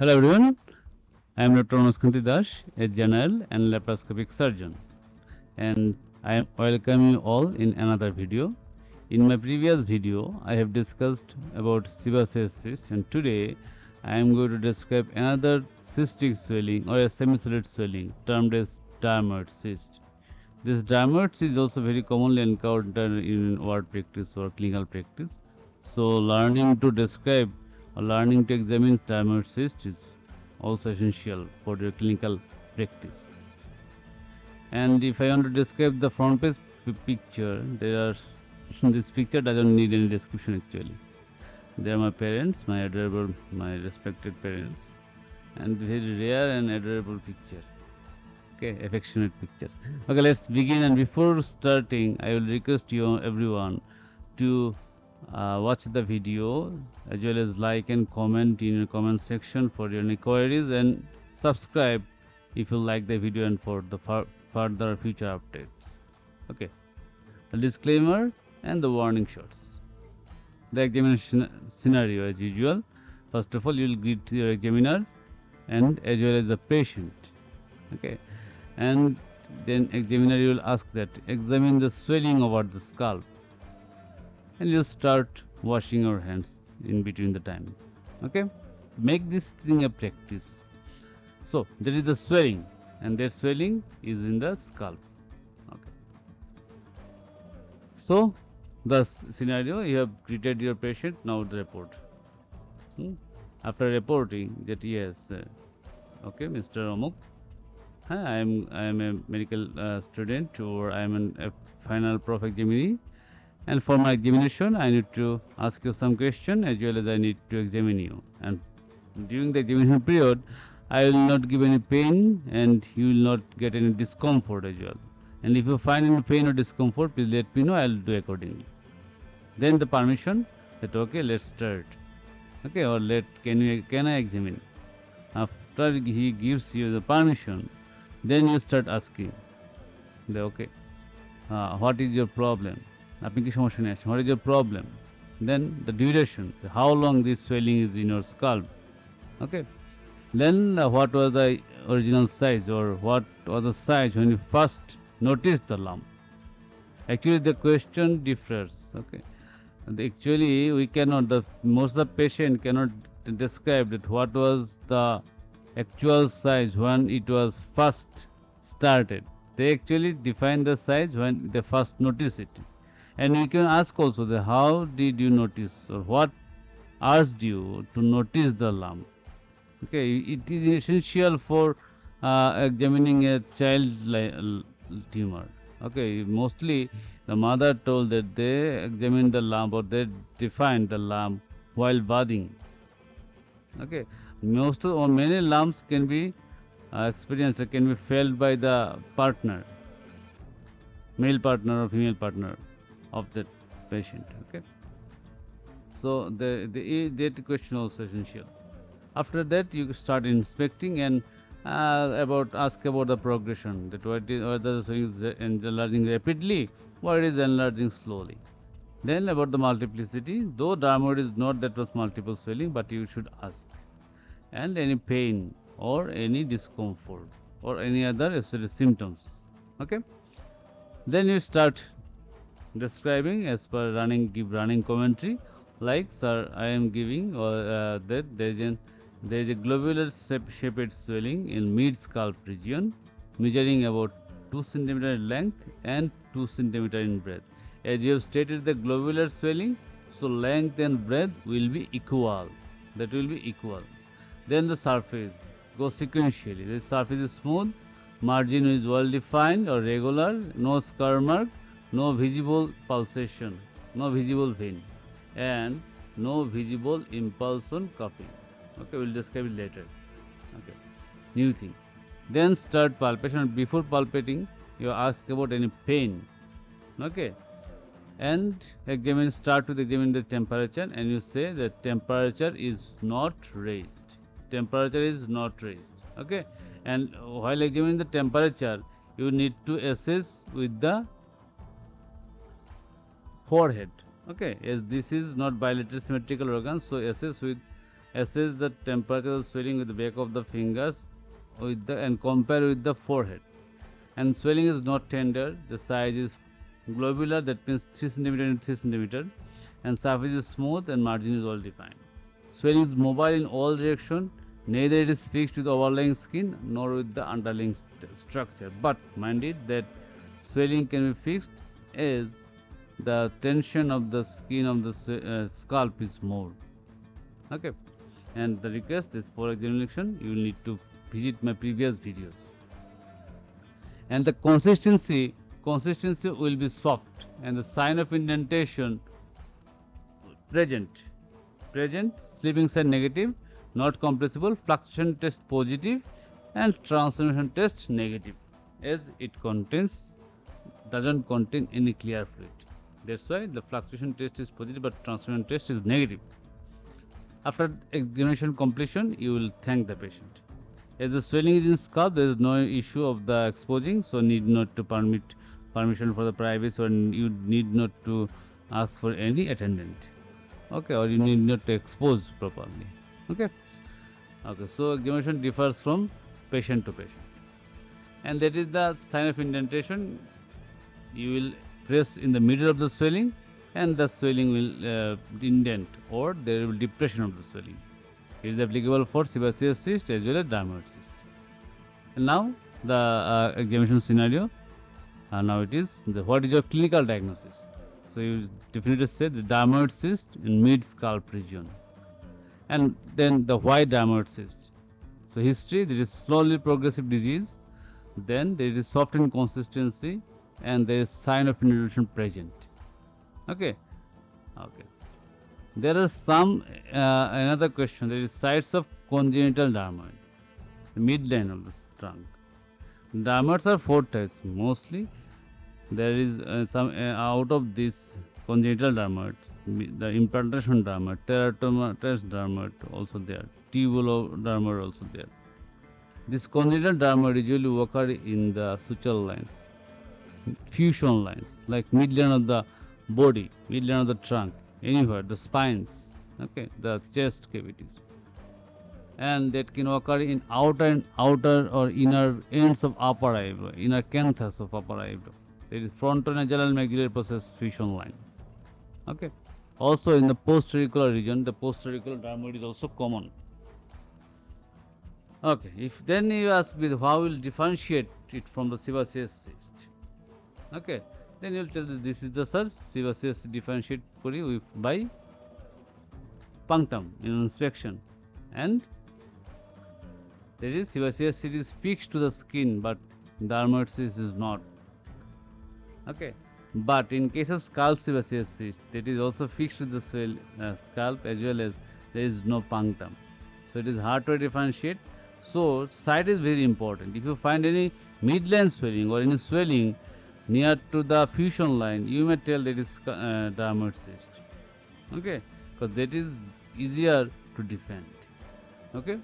Hello everyone, I am Dr. Anuskanti Dash, a general and laparoscopic surgeon and I am welcome you all in another video. In my previous video, I have discussed about sebaceous cyst and today I am going to describe another cystic swelling or a semi-solid swelling termed as dermoid cyst. This dermoid cyst is also very commonly encountered in ward practice or clinical practice. So learning to describe learning to examine dermoid cyst is also essential for your clinical practice. And if I want to describe the front page picture, there are this picture doesn't need any description actually. They are my parents, my adorable, my respected parents, and very rare and adorable picture. Okay, affectionate picture. Okay, let's begin. And before starting, I will request you everyone to uh, watch the video as well as like and comment in your comment section for your queries and subscribe if you like the video and for the further future updates. Okay. The disclaimer and the warning shots. The examination scenario as usual. First of all you will greet your examiner and as well as the patient. Okay. And then examiner will ask that examine the swelling over the scalp and you start washing your hands in between the time okay? Make this thing a practice. So there is the swelling and that swelling is in the scalp okay? So the scenario you have treated your patient now the report. Hmm? after reporting that yes uh, okay mr amuk Hi, I am I am a medical uh, student or I am an, a final prof examinee and for my examination I need to ask you some question as well as I need to examine you. And during the examination period I will not give any pain and you will not get any discomfort as well. And if you find any pain or discomfort please let me know. I will do accordingly. Then the permission that okay let's start. Okay or let can you can I examine? After he gives you the permission then you start asking. The okay uh, what is your problem আপনি কি সমস্যা নিয়ে আসছেন what is your problem then the duration how long this swelling is in your SCALP okay then uh, what was the original size or what was the size when you first noticed the lump actually the question differs okay and actually we cannot the most of the patient cannot describe that what was the actual size when it was first started they actually define the size when they first notice it and you can ask also the how did you notice or what asked you to notice the lump okay it is essential for uh, examining a child tumor. Okay mostly the mother told that they examined the lump or they defined the lump while bathing. Okay most or many lumps can be uh, experienced can be felt by the partner male partner or female partner of that patient okay? So the, the that question also essential. After that you start inspecting and uh, about ask about the progression that what is whether the swing is enlarging rapidly or it is enlarging slowly. Then about the multiplicity though dermoid is not that was multiple swelling but you should ask. And any pain or any discomfort or any other symptoms okay? Then you start describing as per running give running commentary like sir I am giving or uh, that there is, an, there is a globular shaped swelling in mid scalp region measuring about 2 cm in length and 2 cm in breadth. As you have stated the globular swelling, so length and breadth will be equal. That will be equal. Then the surface goes sequentially. The surface is smooth, margin is well defined or regular, no scar mark, no visible pulsation, no visible vein, and no visible impulse on. Okay, we'll describe it later. Okay, new thing. Then start palpation. Before palpating, you ask about any pain. Okay, and examine. Start with examine the temperature, and you say that temperature is not raised. Temperature is not raised. Okay, and while examining the temperature, you need to assess with the forehead okay as this is not bilateral symmetrical organ so assess with assess the temperature of swelling with the back of the fingers with the and compare with the forehead. And swelling is not tender, the size is globular, that means 3 centimeter and 3 centimeter and surface is smooth and margin is well defined. Swelling is mobile in all direction, neither it is fixed with overlying skin nor with the underlying st structure. But mind it that swelling can be fixed as the tension of the skin of the uh, scalp is more. Okay, and the request is for examination you need to visit my previous videos. And the consistency consistency will be soft. And the sign of indentation present. Present sleeping side negative not compressible fluctuation test positive and transformation test negative. As it contains doesn't contain any clear fluid that's why the fluctuation test is positive but transformation test is negative. After examination completion you will thank the patient. As the swelling is in scalp there is no issue of the exposing so need not to permit permission for the privacy or you need not to ask for any attendant. Okay or you need not to expose properly. Okay? Okay so examination differs from patient to patient. And that is the sign of indentation. You will press in the middle of the swelling and the swelling will uh, indent or there will be depression of the swelling. It is applicable for sebaceous cyst as well as dermoid cyst and now the uh, examination scenario. Uh, now it is the, what is your clinical diagnosis? So you definitely say the dermoid cyst in mid scalp region. And then the why dermoid cyst so history there is slowly progressive disease then there is softened consistency and there is sign of indentation present. Okay? Okay. There are some uh, another question. There is sites of congenital dermoid the midline of the trunk. Dermoids are four types. Mostly there is uh, some uh, out of this congenital dermoid, the implantation dermoid, teratomatous dermoid also there, tubulodermoid also there. This congenital dermoid usually occur in the suture lines, fusion lines, like midline of the body, midline of the trunk, anywhere, the spines, okay, the chest cavities. And that can occur in outer and outer or inner ends of upper eyebrow, inner canthus of upper eyebrow. There is frontonasal and maxillary process fusion line okay. Also in the postauricular region the postauricular dermoid is also common. Okay if then you ask me how will differentiate it from the sebaceous cyst okay. Then you will tell this, this is the sir sebaceous differentiate kori with by punctum in inspection. And there is sebaceous cyst is fixed to the skin but dermoid cyst is not. Okay. But in case of scalp sebaceous cyst that is also fixed to the swell, uh, scalp as well as there is no punctum. So it is hard to differentiate. So site is very important. If you find any midline swelling or any swelling near to the fusion line you may tell that is uh, dermoid cyst. Okay? Because that is easier to defend. Okay?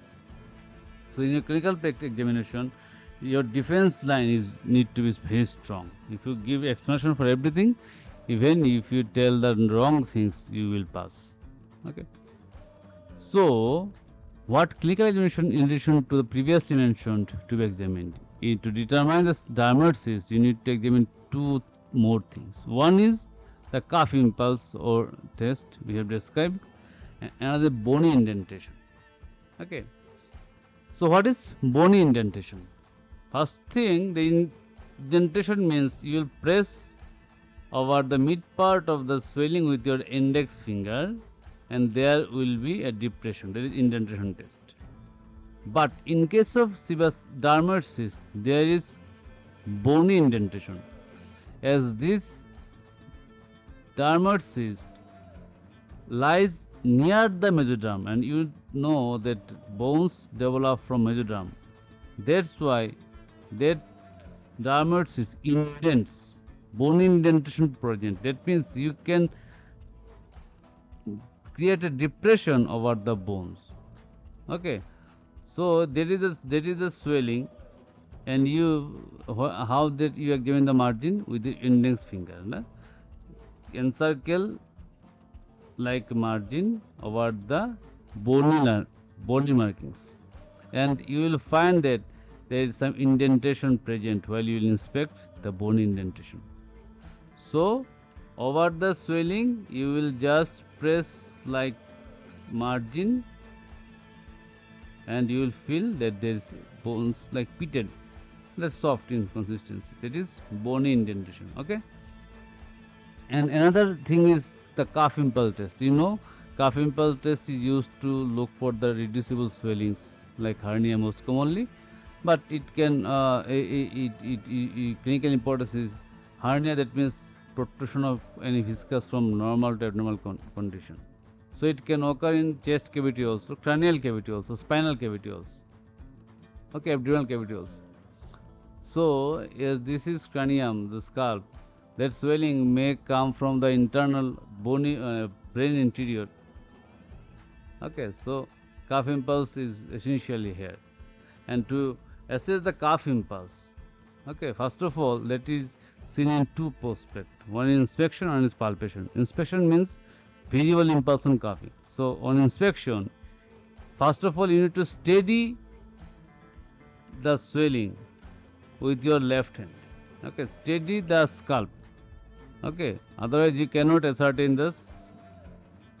So in a clinical examination your defense line is need to be very strong. If you give explanation for everything even if you tell the wrong things you will pass. Okay? So what clinical examination in addition to the previously mentioned to be examined to determine the cyst you need to examine two more things. One is the cough impulse or test we have described another bony indentation. Okay. So what is bony indentation? First thing, the indentation means you will press over the mid part of the swelling with your index finger and there will be a depression, That is indentation test. But in case of cyst, there is bony indentation. As this dermoid cyst lies near the mesoderm and you know that bones develop from mesoderm. That's why that dermoid is indents, bone indentation present. That means you can create a depression over the bones. Okay, so there is a there is a swelling, and you how that you are given the margin with the index finger. Na? Encircle like margin over the bony, ah. bony markings and you will find that there is some indentation present while you will inspect the bone indentation. So over the swelling you will just press like margin and you will feel that there is bones like pitted. The soft in consistency that is bony indentation okay? And another thing is the cough impulse test. You know cough impulse test is used to look for the reducible swellings like hernia most commonly. But it can uh, it, it, it, it, clinical importance is hernia that means protrusion of any viscus from normal to abnormal con condition so it can occur in chest cavity also cranial cavity also spinal cavity also. Okay abdominal cavity also. So yes this is cranium the scalp. That swelling may come from the internal bony uh, brain interior. Okay so cough impulse is essentially here. And to assess the cough impulse okay first of all that is seen in two prospect one is inspection one is palpation. Inspection means visible impulse on coughing so on inspection first of all you need to steady the swelling with your left hand okay steady the scalp okay otherwise you cannot ascertain the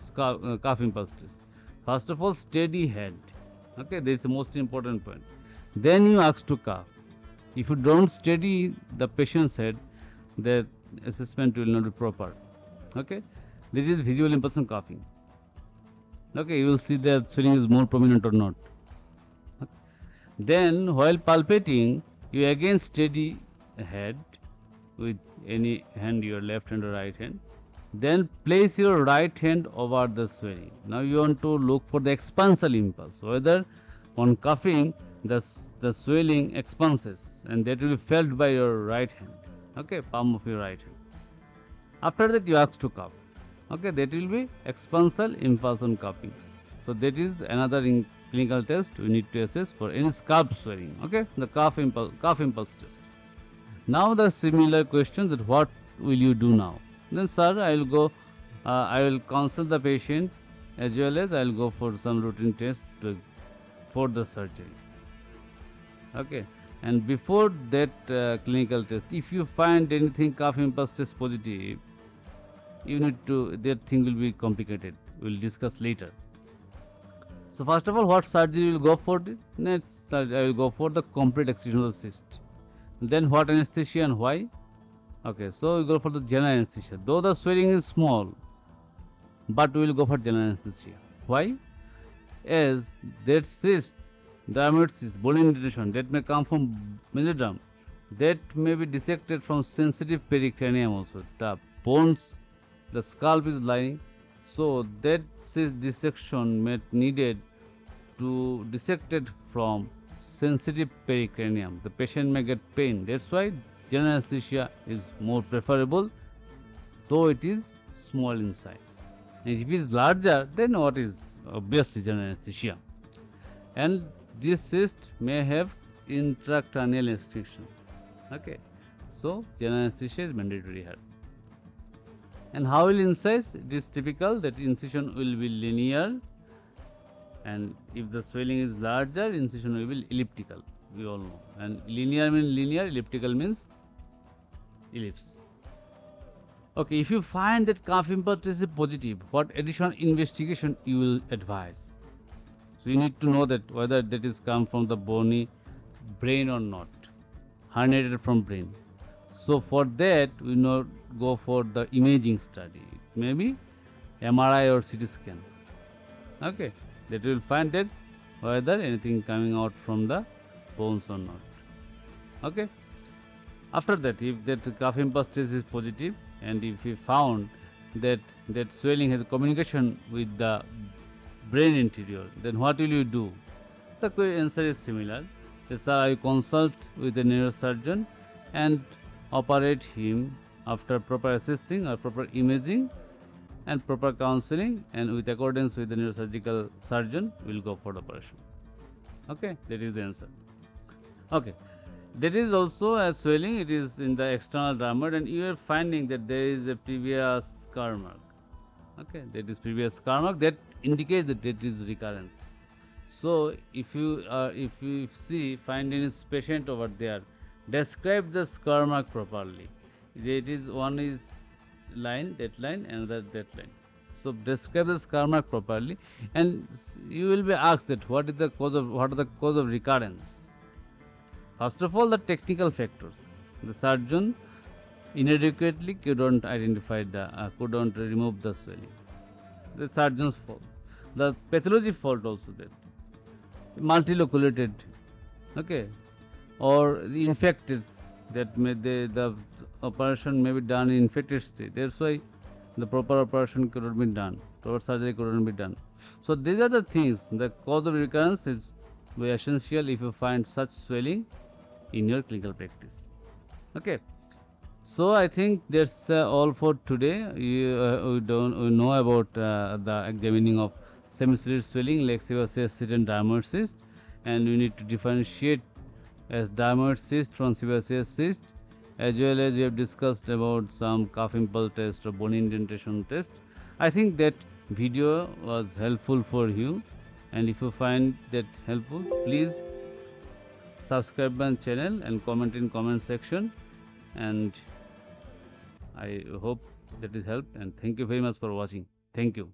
scalp, uh, cough impulse test First of all, steady head. Okay, this is the most important point. Then you ask to cough. If you don't steady the patient's head, the assessment will not be proper. Okay, this is visual impulse on coughing. Okay, you will see that swelling is more prominent or not. Then, while palpating, you again steady head with any hand, your left hand or right hand then place your right hand over the swelling. Now you want to look for the expansile impulse, whether on coughing the, the swelling expanses and that will be felt by your right hand, okay, palm of your right hand. After that you ask to cough, okay, that will be expansile impulse on coughing. So that is another in clinical test we need to assess for any scalp swelling, okay, the cough impulse, cough impulse test. Now the similar question that what will you do now? then sir I will go uh, I will consult the patient as well as I will go for some routine test to, for the surgery okay and before that uh, clinical test if you find anything cough impulse test positive you need to that thing will be complicated we will discuss later so first of all what surgery will go for next I will go for the complete excision of the cyst then what anesthesia and why Okay, so we go for the general anesthesia. Though the swelling is small, but we will go for general anesthesia. Why? As that cyst, dermatocyst, bone indentation that may come from mesoderm, that may be dissected from sensitive pericranium also. The bones, the scalp is lying, so that cyst dissection may needed to dissect it from sensitive pericranium. The patient may get pain. That's why general anesthesia is more preferable though it is small in size. And if it is larger then what is obviously general anesthesia. And this cyst may have intracranial extension. Okay. So general anesthesia is mandatory here. And how will incise? It is typical that incision will be linear and if the swelling is larger incision will be elliptical we all know and linear means linear elliptical means ellipse. Okay, if you find that cough impulse is positive, what additional investigation you will advise? So you need to know that whether that is come from the bony brain or not, herniated from brain. So for that we not go for the imaging study. Maybe MRI or CT scan. Okay, that will find that whether anything coming out from the bones or not. Okay. After that, if that cough impulse test is positive and if we found that that swelling has communication with the brain interior, then what will you do? The answer is similar. Sir, I consult with the neurosurgeon and operate him after proper assessing or proper imaging and proper counseling and with accordance with the neurosurgical surgeon will go for the operation. Okay, that is the answer. Okay. There is also a swelling, it is in the external dermoid and you are finding that there is a previous scar mark. okay that is previous scar mark that indicates that it is recurrence so if you uh, if you see find any patient over there describe the scar mark properly. It is one is line that line another that line so describe the scar mark properly and you will be asked that what is the cause of what are the cause of recurrence. First of all the technical factors. The surgeon inadequately couldn't identify the uh, couldn't remove the swelling. The surgeon's fault. The pathology fault also there multiloculated okay or the infected that may they, the operation may be done in infected state. That's why the proper operation could not be done proper surgery could not be done. So these are the things. The cause of recurrence is very essential if you find such swelling in your clinical practice. Okay. So i think that's uh, all for today. You, uh, we don't we know about uh, the examining of semiciliary swelling like sebaceous cyst and dermoid cyst and we need to differentiate as dermoid cyst from cyst as well as we have discussed about some cough impulse test or bone indentation test. I think that video was helpful for you and if you find that helpful please subscribe my channel and comment in comment section and I hope that is helped and thank you very much for watching. Thank you.